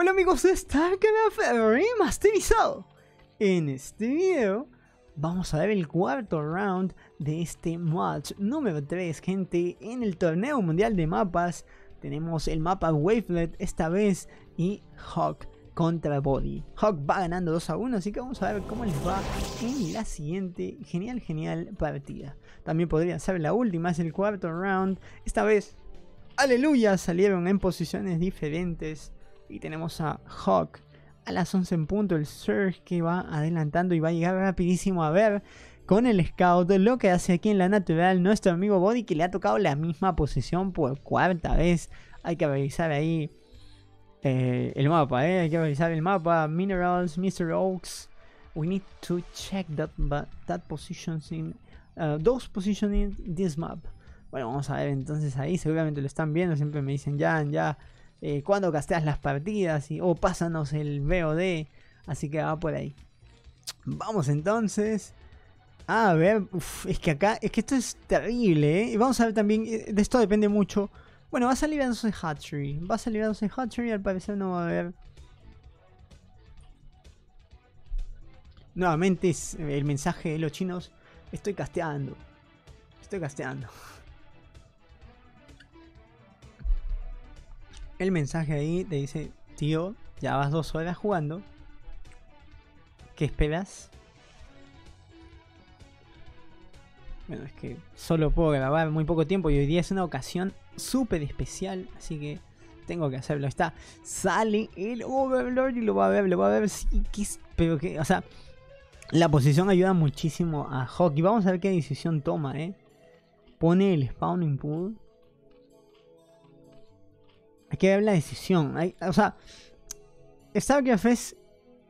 Hola amigos de StarCraft Remasterizado. En este video vamos a ver el cuarto round de este match número 3, gente, en el torneo mundial de mapas. Tenemos el mapa Wavelet esta vez y Hawk contra Body. Hawk va ganando 2 a 1, así que vamos a ver cómo les va en la siguiente genial, genial partida. También podría ser la última, es el cuarto round. Esta vez, aleluya, salieron en posiciones diferentes. Y tenemos a Hawk a las 11 en punto. El Surge que va adelantando y va a llegar rapidísimo a ver con el Scout lo que hace aquí en la natural nuestro amigo Body que le ha tocado la misma posición por cuarta vez. Hay que revisar ahí eh, el mapa, ¿eh? hay que revisar el mapa. Minerals, Mr. Oaks. We need to check that, that positions in uh, those positions in this map. Bueno, vamos a ver entonces ahí. Seguramente lo están viendo. Siempre me dicen ya, ya eh, cuando casteas las partidas y, o pásanos el VOD. Así que va por ahí. Vamos entonces. A ver, es que acá, es que esto es terrible, ¿eh? Y vamos a ver también, eh, de esto depende mucho. Bueno, va a salir 12 Hatchery. Va a salir 12 Hatchery, al parecer no va a haber. Nuevamente es el mensaje de los chinos. Estoy casteando. Estoy casteando. El mensaje ahí te dice, tío, ya vas dos horas jugando. ¿Qué esperas? Bueno, es que solo puedo grabar muy poco tiempo y hoy día es una ocasión súper especial, así que tengo que hacerlo. Está, sale el Overlord y lo va a ver, lo va a ver. Sí, pero que, o sea, la posición ayuda muchísimo a Hockey. Vamos a ver qué decisión toma, ¿eh? Pone el spawning pool hay que ver la decisión. o sea, StarCraft es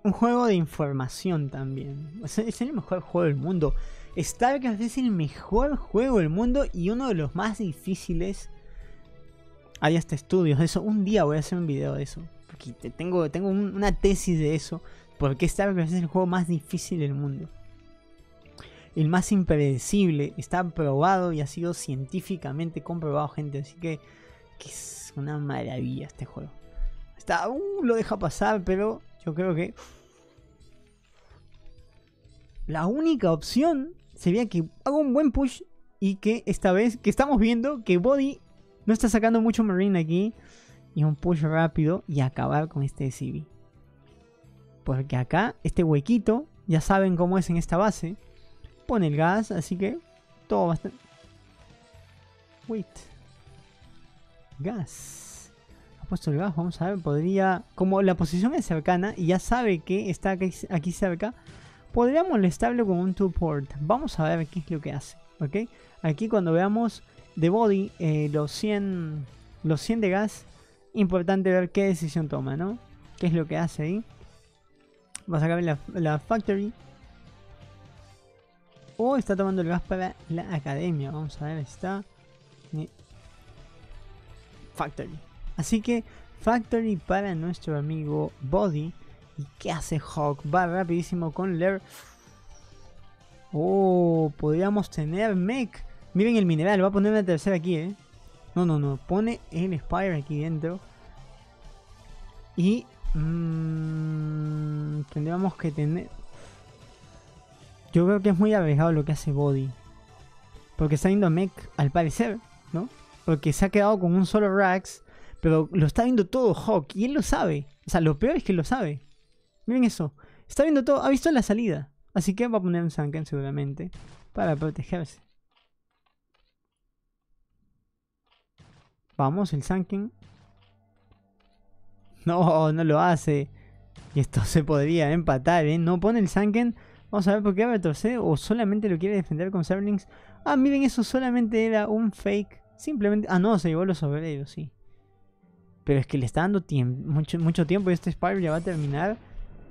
un juego de información también. Es, el mejor juego del mundo. StarCraft es el mejor juego del mundo y uno de los más difíciles. Hay hasta estudios de eso. Un día voy a hacer un video de eso. Porque tengo, tengo una tesis de eso. Porque StarCraft es el juego más difícil del mundo. El más impredecible. Está probado y ha sido científicamente comprobado, gente. Así que es una maravilla este juego. Está, uh, lo deja pasar, pero yo creo que la única opción sería que haga un buen push y que esta vez que estamos viendo que Body no está sacando mucho Marine aquí y un push rápido y acabar con este CB. Porque acá este huequito, ya saben cómo es en esta base, pone el gas, así que todo bastante... Wait gas. Ha puesto el gas, vamos a ver, podría... Como la posición es cercana y ya sabe que está aquí, cerca, podría molestarlo con un two port. Vamos a ver qué es lo que hace, ¿ok? Aquí cuando veamos de body eh, los 100 los 100 de gas, importante ver qué decisión toma, ¿no? ¿Qué es lo que hace ahí? Vamos a ver la, la factory. O está tomando el gas para la academia. Vamos a ver, está. Factory. Así que Factory para nuestro amigo Body. ¿Y qué hace Hawk? Va rapidísimo con Lair. Oh, podríamos tener Mech. Miren el mineral, va a poner una tercera aquí, ¿eh? No, no, no. Pone el Spire aquí dentro. Y... Mmm, tendríamos que tener... Yo creo que es muy arriesgado lo que hace Body. Porque está yendo Mech al parecer, ¿no? Porque se ha quedado con un solo Rax. Pero lo está viendo todo Hawk. Y él lo sabe. O sea, lo peor es que lo sabe. Miren eso. Está viendo todo. Ha visto la salida. Así que va a poner un Sanken seguramente. Para protegerse. Vamos, el Sanken. No, no lo hace. Y esto se podría empatar, ¿eh? No pone el Sanken. Vamos a ver por qué retroceder. O solamente lo quiere defender con Serlings. Ah, miren, eso solamente era un fake Simplemente... Ah, no, se llevó los obreros, sí. Pero es que le está dando tiempo, mucho, mucho tiempo y este Spire ya va a terminar.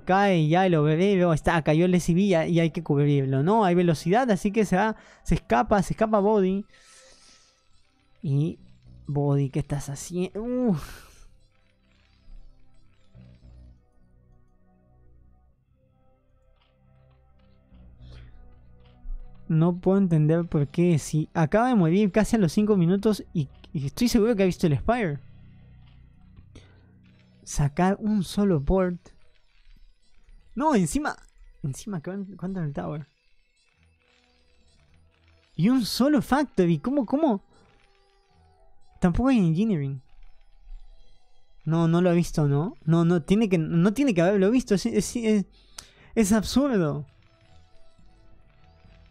Cae ya el obrero, está, cayó el SCV y hay que cubrirlo. No, hay velocidad, así que se va, se escapa, se escapa Body. Y Body, ¿qué estás haciendo? No puedo entender por qué. Si acaba de morir casi a los 5 minutos y, estoy seguro que ha visto el Spire. sacar un solo port. No, encima... Encima, ¿cuánto es el tower? Y un solo factory. ¿Cómo, cómo? Tampoco hay engineering. No, no lo he visto, ¿no? No, no tiene que, no tiene que haberlo visto. Es, absurdo.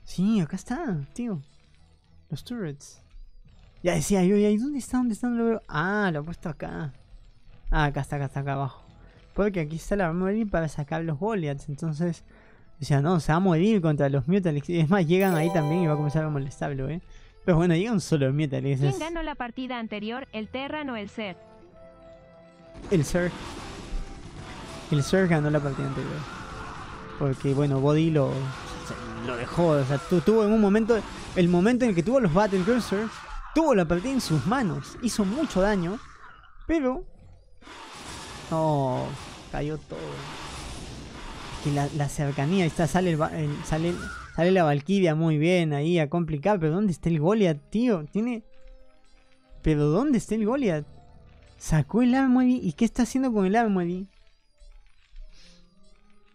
Sí, acá está, tío. Los turrets. Ya decía yo, ¿y dónde está? ¿Dónde está? Ah, lo he puesto acá. Ah, acá está, acá está, acá abajo. Porque aquí está la morir para sacar los Goliaths. Entonces, decía, no, se va a morir contra los Mutalics. Es más, llegan ahí también y va a comenzar a molestarlo, ¿eh? Pero bueno, llega un solo Mutalix. ¿Quién ganó la partida anterior, el Terran o el Ser? El Ser. El Ser ganó la partida anterior. Porque, bueno, Body lo, lo dejó. O sea, tuvo en un momento, el momento en el que tuvo los Battle Cursors, tuvo la partida en sus manos. Hizo mucho daño. Pero no, cayó todo. Que la, cercanía, está, sale, sale, sale la Valkyria muy bien ahí a complicar. Pero ¿dónde está el Goliath, tío? Tiene. Pero ¿dónde está el Goliath? Sacó el Armory. ¿Y qué está haciendo con el Armory?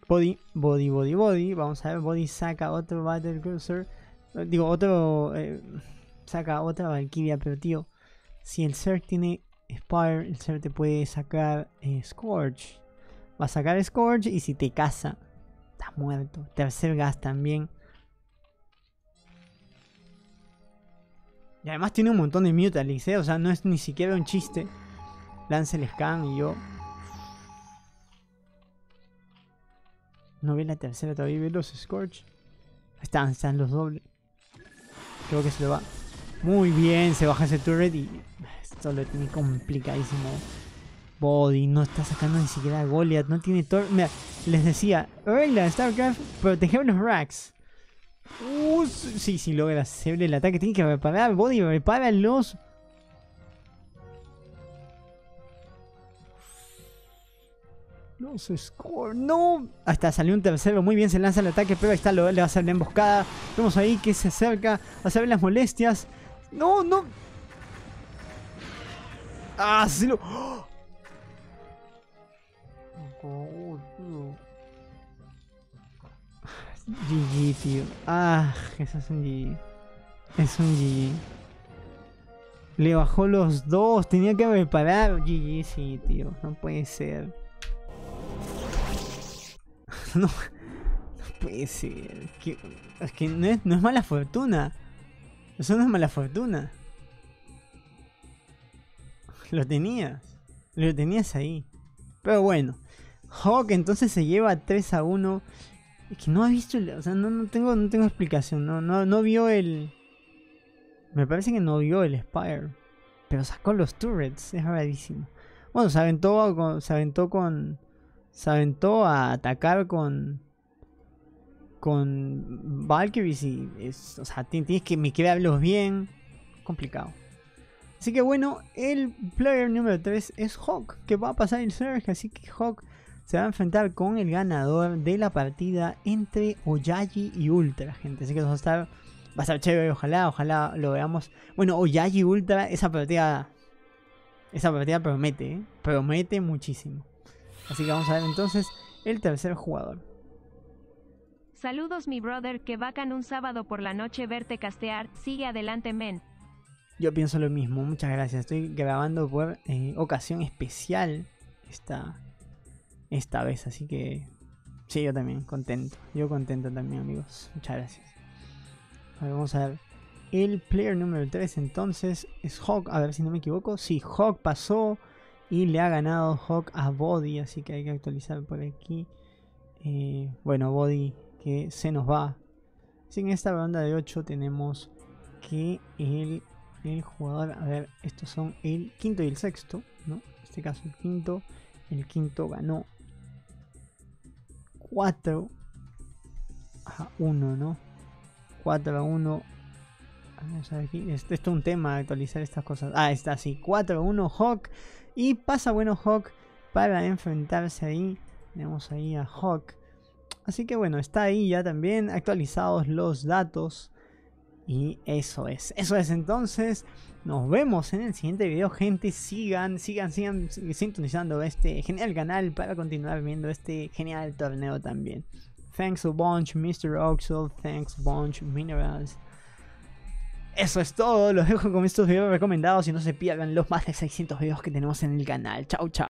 Body, body, body, body. Vamos a ver, body saca otro Battle Cruiser. Digo, otro. Eh, saca otra Valkyria, pero tío. Si el Zerg tiene Spire, el ser te puede sacar eh, Scorch. Va a sacar Scorch y si te caza, estás muerto. Tercer gas también. Y además tiene un montón de Mutalix, ¿eh? O sea, no es ni siquiera un chiste. Lance el scan y yo... No ve la tercera todavía, ve los Scorch. Están, están los dobles. Creo que se lo va. Muy bien, se baja ese turret y esto lo tiene complicadísimo. Body no está sacando ni siquiera Goliath, no tiene tor Mira, les decía, regla StarCraft, proteger los racks. Uh, sí, sí, logra hacer el ataque. Tiene que reparar Body, repara los. Los score, no. Hasta salió un tercero, muy bien, se lanza el ataque, pero ahí está, le va a hacer la emboscada. Vemos ahí que se acerca a saber las molestias. No, no. Ah, sí lo. GG, tío. Ah, eso es un GG. Es un GG. Le bajó los dos. Tenía que reparar. GG, sí, tío. No puede ser. No, no puede ser. es que no es, no es mala fortuna. Eso no es mala fortuna. Lo tenías. Lo tenías ahí. Pero bueno. Hawk entonces se lleva 3 a 1. Es que no ha visto. o sea, no, tengo, no tengo explicación. No, no, no vio el. Me parece que no vio el Spire. Pero sacó los turrets. Es rarísimo. Bueno, se aventó, se aventó con. Se aventó a atacar con con Valkyries y o sea, tienes que me verlos bien. Complicado. Así que bueno, el player número 3 es Hawk, que va a pasar el Surge, así que Hawk se va a enfrentar con el ganador de la partida entre Oyagi y Ultra, gente. Así que va a estar, va a estar chévere, ojalá, ojalá lo veamos. Bueno, Oyagi Ultra, esa partida, esa partida promete, ¿eh? promete muchísimo. Así que vamos a ver entonces el tercer jugador. Saludos mi brother, que bacán un sábado por la noche verte castear, sigue adelante men. Yo pienso lo mismo, muchas gracias. Estoy grabando por eh, ocasión especial esta, esta vez, así que sí, yo también, contento. Yo contento también amigos, muchas gracias. vamos a ver. El player número 3 entonces es Hawk, a ver si no me equivoco. Sí, Hawk pasó y le ha ganado Hawk a Body, así que hay que actualizar por aquí. Eh, bueno, Body que se nos va. en esta ronda de 8 tenemos que el, el, jugador, a ver, estos son el quinto y el sexto, ¿no? En este caso el quinto, el quinto ganó 4 a 1, ¿no? 4 a 1. A aquí. Esto, es un tema actualizar estas cosas. Ah, está así. 4 a 1 Hawk. Y pasa bueno Hawk para enfrentarse ahí. Tenemos ahí a Hawk Así que bueno, está ahí ya también actualizados los datos. Y eso es, eso es entonces. Nos vemos en el siguiente video, gente. Sigan, sigan, sigan sintonizando este genial canal para continuar viendo este genial torneo también. Thanks a bunch, Mr. Oxel. Thanks bunch, Minerals. Eso es todo, los dejo con estos videos recomendados y no se pierdan los más de 600 videos que tenemos en el canal. Chao, chao.